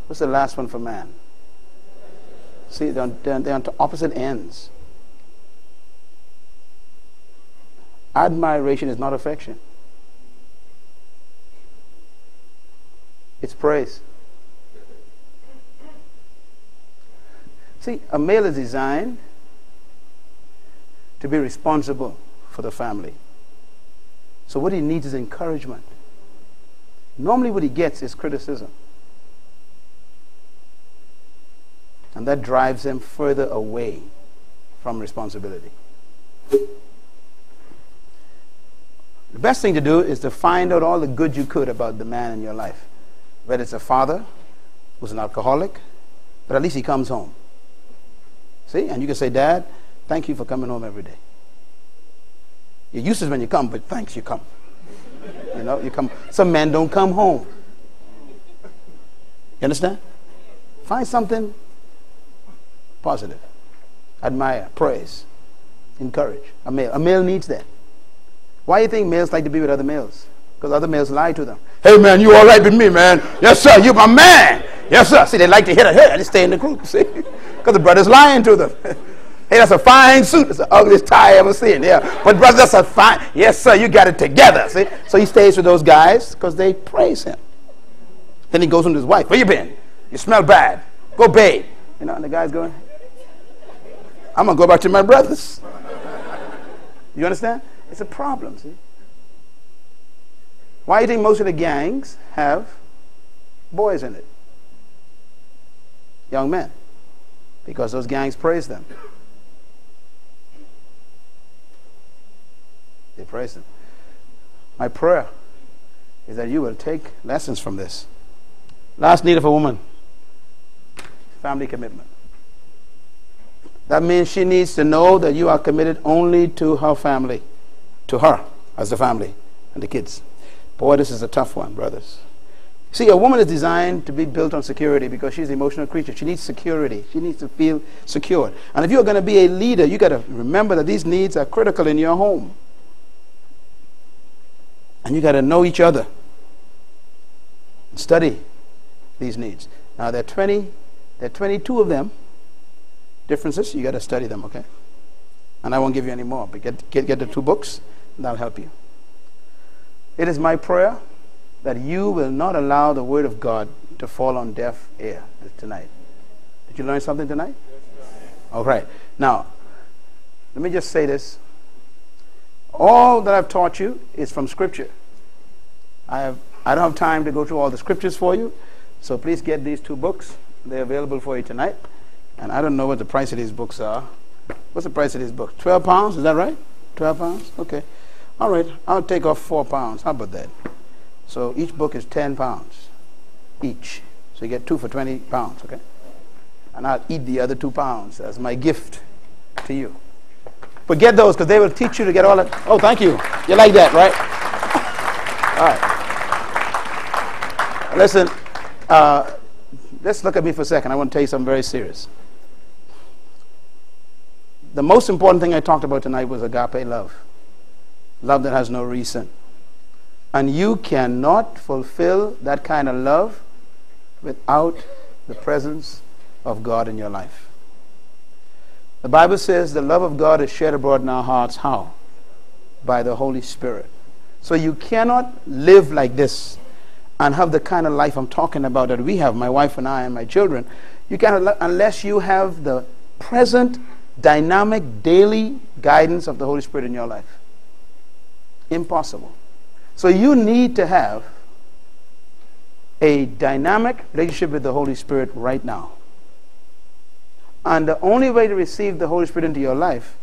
What's the last one for man? See, they're on, they're on opposite ends. Admiration is not affection, it's praise. See, a male is designed to be responsible for the family. So what he needs is encouragement. Normally what he gets is criticism. And that drives him further away from responsibility. The best thing to do is to find out all the good you could about the man in your life. Whether it's a father who's an alcoholic, but at least he comes home. See? And you can say, Dad, thank you for coming home every day. You're useless when you come, but thanks you come. You know, you come. Some men don't come home. You understand? Find something positive. Admire, praise, encourage. A male. A male needs that. Why do you think males like to be with other males? Because other males lie to them. Hey man, you all right with me, man? Yes, sir, you my man. Yes, sir. See, they like to hit it. Hey, they stay in the group, see? Because the brother's lying to them. Hey, that's a fine suit. It's the ugliest tie I ever seen. Yeah. But brother, that's a fine. Yes, sir, you got it together. See? So he stays with those guys because they praise him. Then he goes home to his wife. Where you been? You smell bad. Go bathe. You know, and the guy's going, I'm gonna go back to my brothers. You understand? It's a problem, see? Why do you think most of the gangs have boys in it? Young men. Because those gangs praise them. Praise. My prayer is that you will take lessons from this. Last need of a woman family commitment. That means she needs to know that you are committed only to her family, to her as the family and the kids. Boy, this is a tough one, brothers. See, a woman is designed to be built on security because she's an emotional creature. She needs security. She needs to feel secure. And if you're going to be a leader, you got to remember that these needs are critical in your home. And you got to know each other. Study these needs. Now, there are 20, there are 22 of them. Differences, you got to study them, okay? And I won't give you any more, but get, get, get the two books, and that'll help you. It is my prayer that you will not allow the Word of God to fall on deaf ear tonight. Did you learn something tonight? All right. Now, let me just say this. All that I've taught you is from Scripture. I, have, I don't have time to go through all the Scriptures for you, so please get these two books. They're available for you tonight. And I don't know what the price of these books are. What's the price of these books? 12 pounds? Is that right? 12 pounds? Okay. All right. I'll take off 4 pounds. How about that? So each book is 10 pounds each. So you get two for 20 pounds, okay? And I'll eat the other two pounds as my gift to you. But get those because they will teach you to get all that. Oh, thank you. You like that, right? all right. Listen, uh, let's look at me for a second. I want to tell you something very serious. The most important thing I talked about tonight was agape love love that has no reason. And you cannot fulfill that kind of love without the presence of God in your life. The Bible says the love of God is shed abroad in our hearts. How? By the Holy Spirit. So you cannot live like this and have the kind of life I'm talking about that we have, my wife and I and my children. You cannot, unless you have the present, dynamic, daily guidance of the Holy Spirit in your life. Impossible. So you need to have a dynamic relationship with the Holy Spirit right now. And the only way to receive the Holy Spirit into your life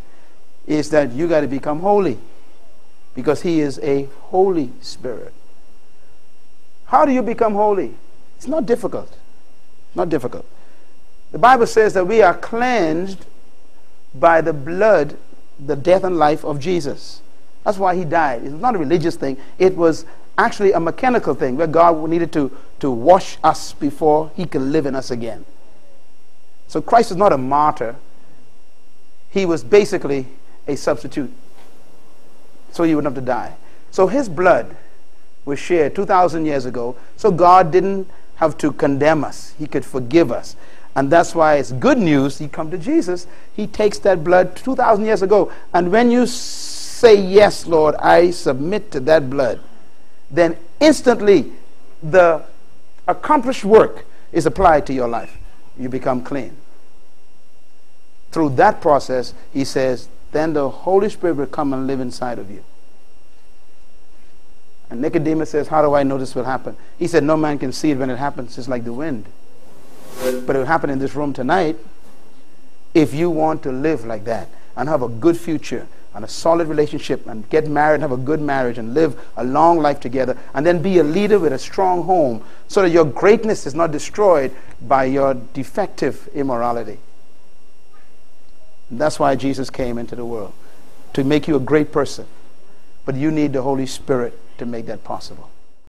is that you got to become holy because He is a Holy Spirit. How do you become holy? It's not difficult. Not difficult. The Bible says that we are cleansed by the blood, the death and life of Jesus. That's why he died. It's not a religious thing. It was actually a mechanical thing where God needed to, to wash us before he could live in us again. So Christ was not a martyr. He was basically a substitute. So he wouldn't have to die. So his blood was shed 2,000 years ago. So God didn't have to condemn us. He could forgive us. And that's why it's good news. You come to Jesus, he takes that blood 2,000 years ago. And when you say, Yes, Lord, I submit to that blood, then instantly the accomplished work is applied to your life. You become clean. Through that process, he says, then the Holy Spirit will come and live inside of you. And Nicodemus says, How do I know this will happen? He said, No man can see it when it happens. It's like the wind. But it will happen in this room tonight if you want to live like that and have a good future and a solid relationship and get married and have a good marriage and live a long life together and then be a leader with a strong home so that your greatness is not destroyed by your defective immorality. And that's why Jesus came into the world to make you a great person. But you need the Holy Spirit to make that possible.